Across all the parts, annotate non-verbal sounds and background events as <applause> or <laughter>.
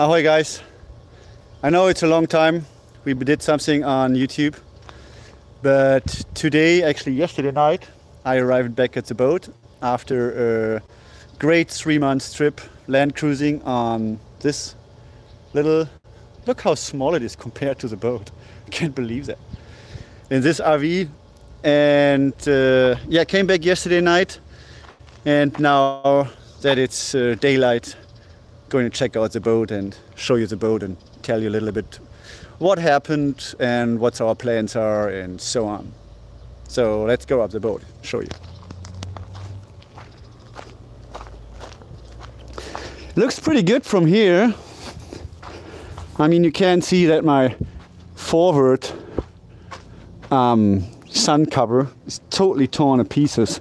Ahoy guys. I know it's a long time. We did something on YouTube. But today, actually yesterday night, I arrived back at the boat after a great three months trip land cruising on this little, look how small it is compared to the boat. I <laughs> can't believe that. In this RV and uh, yeah, came back yesterday night and now that it's uh, daylight, going to check out the boat and show you the boat and tell you a little bit what happened and what our plans are and so on. So let's go up the boat, show you. Looks pretty good from here. I mean, you can see that my forward um, sun cover is totally torn to pieces.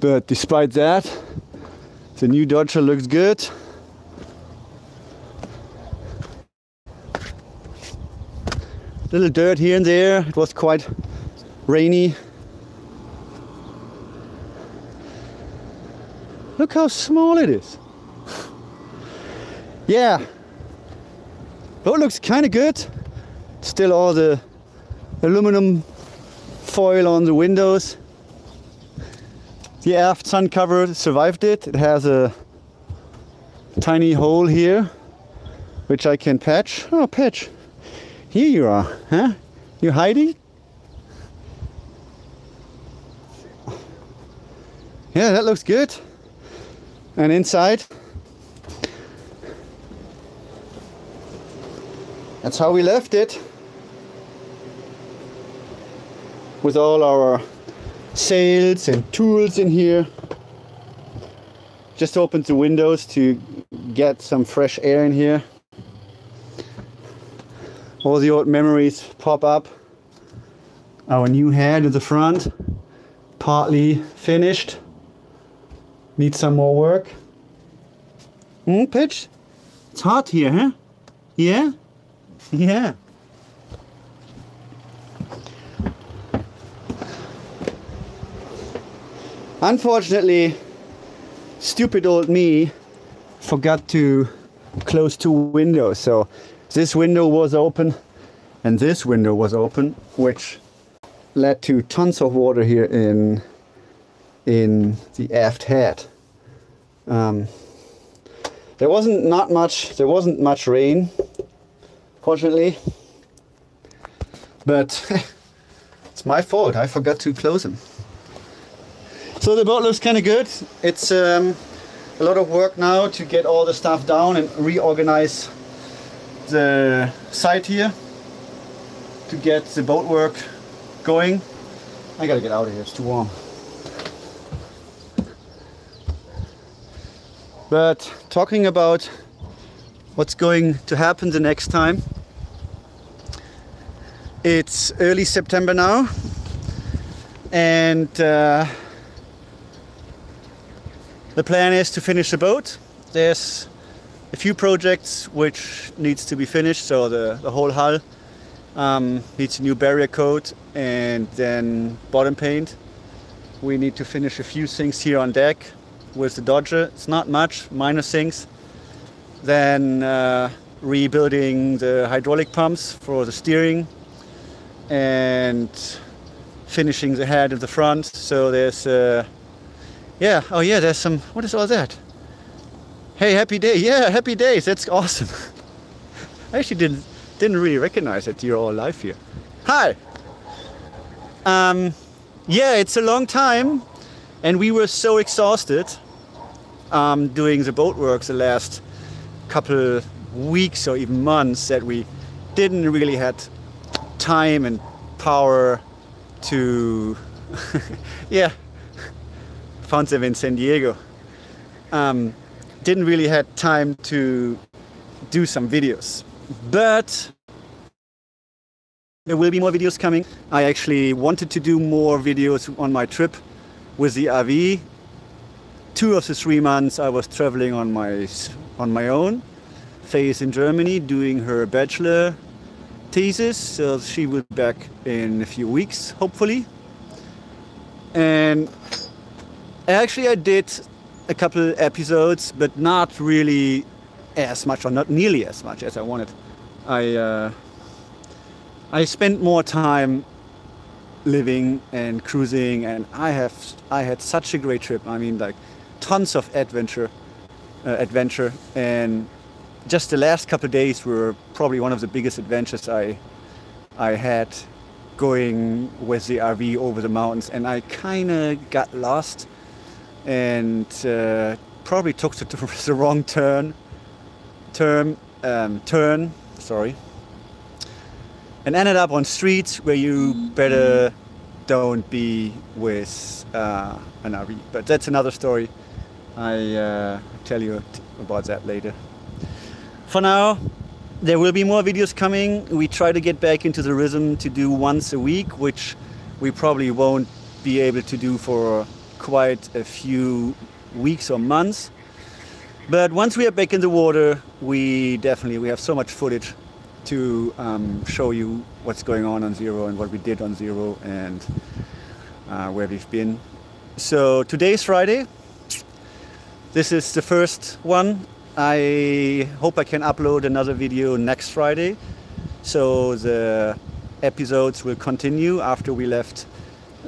But despite that, the new Dodger looks good. Little dirt here and there. It was quite rainy. Look how small it is. <laughs> yeah. Oh, it looks kind of good. Still all the aluminum foil on the windows. The aft sun cover survived it. It has a tiny hole here, which I can patch. Oh, patch. Here you are, huh? You hiding? Yeah, that looks good. And inside, that's how we left it. With all our sails and tools in here. Just opened the windows to get some fresh air in here all the old memories pop up. Our new head at the front, partly finished. Needs some more work. Hmm, pitch? It's hot here, huh? Yeah? <laughs> Yeah. Unfortunately, stupid old me forgot to close two windows, so this window was open and this window was open, which led to tons of water here in in the aft head. Um, there wasn't not much. There wasn't much rain, fortunately. But <laughs> it's my fault. I forgot to close them. So the boat looks kind of good. It's um, a lot of work now to get all the stuff down and reorganize the site here to get the boat work going. I gotta get out of here, it's too warm. But talking about what's going to happen the next time, it's early September now and uh, the plan is to finish the boat. There's a few projects which needs to be finished. So the, the whole hull um, needs a new barrier coat and then bottom paint. We need to finish a few things here on deck with the Dodger. It's not much, minor things. Then uh, rebuilding the hydraulic pumps for the steering and finishing the head and the front. So there's, uh, yeah, oh yeah, there's some, what is all that? Hey, happy day. Yeah, happy days. That's awesome. <laughs> I actually didn't didn't really recognize that you're all alive here. Hi. Um, yeah, it's a long time, and we were so exhausted um, doing the boat works the last couple weeks or even months that we didn't really had time and power to <laughs> yeah them in San Diego. Um, didn't really had time to do some videos. But there will be more videos coming. I actually wanted to do more videos on my trip with the RV. Two of the three months I was traveling on my on my own. Faye is in Germany doing her bachelor thesis, so she will be back in a few weeks, hopefully. And actually I did a couple episodes, but not really as much, or not nearly as much as I wanted. I uh, I spent more time living and cruising, and I have I had such a great trip. I mean, like tons of adventure, uh, adventure, and just the last couple of days were probably one of the biggest adventures I I had going with the RV over the mountains, and I kind of got lost and uh, probably took the, <laughs> the wrong turn, turn, um, turn, sorry, and ended up on streets where you better don't be with uh, an RV. But that's another story. I uh, tell you about that later. For now, there will be more videos coming. We try to get back into the rhythm to do once a week, which we probably won't be able to do for quite a few weeks or months. But once we are back in the water, we definitely we have so much footage to um, show you what's going on on Zero and what we did on Zero and uh, where we've been. So today's Friday. This is the first one. I hope I can upload another video next Friday. So the episodes will continue after we left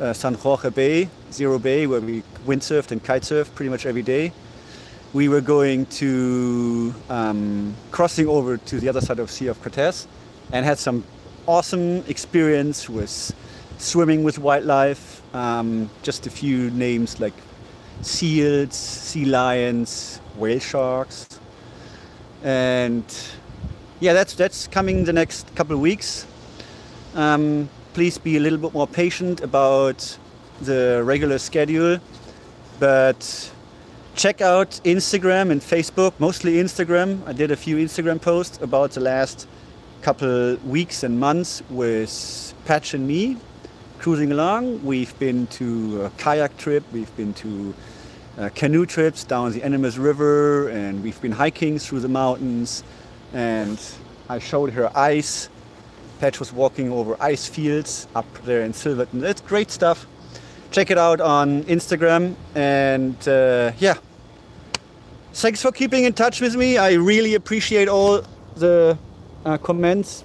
uh, San Jorge Bay, Zero Bay, where we windsurfed and kitesurfed pretty much every day we were going to um, crossing over to the other side of Sea of Cortez and had some awesome experience with swimming with wildlife. Um, just a few names like seals, sea lions, whale sharks, and yeah, that's that's coming the next couple of weeks. Um, please be a little bit more patient about the regular schedule, but check out Instagram and Facebook, mostly Instagram. I did a few Instagram posts about the last couple weeks and months with Patch and me cruising along. We've been to a kayak trip, we've been to uh, canoe trips down the Animas River, and we've been hiking through the mountains. And I showed her ice. Patch was walking over ice fields up there in Silverton. It's great stuff check it out on Instagram. And uh, yeah, thanks for keeping in touch with me. I really appreciate all the uh, comments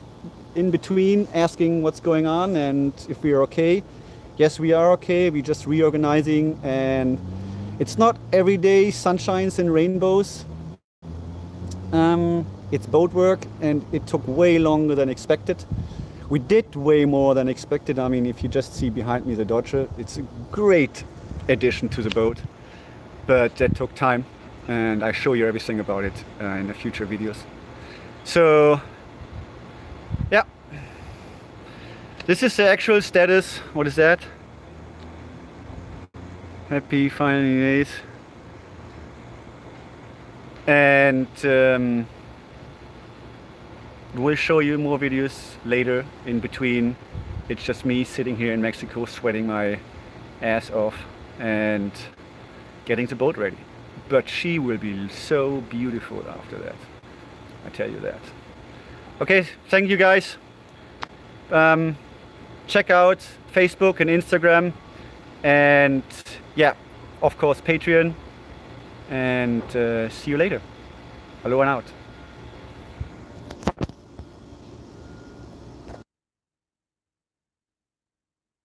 in between asking what's going on and if we are okay. Yes, we are okay. We're just reorganizing and it's not every day sunshines and rainbows. Um, it's boat work and it took way longer than expected. We did way more than expected. I mean, if you just see behind me the Dodger, it's a great addition to the boat, but that took time and I show you everything about it uh, in the future videos. So yeah, this is the actual status. What is that? Happy finding days. And um, we'll show you more videos later in between. It's just me sitting here in Mexico sweating my ass off and getting the boat ready but she will be so beautiful after that. I tell you that. Okay, thank you guys. Um, check out Facebook and Instagram and yeah, of course Patreon and uh, see you later. Hello and out.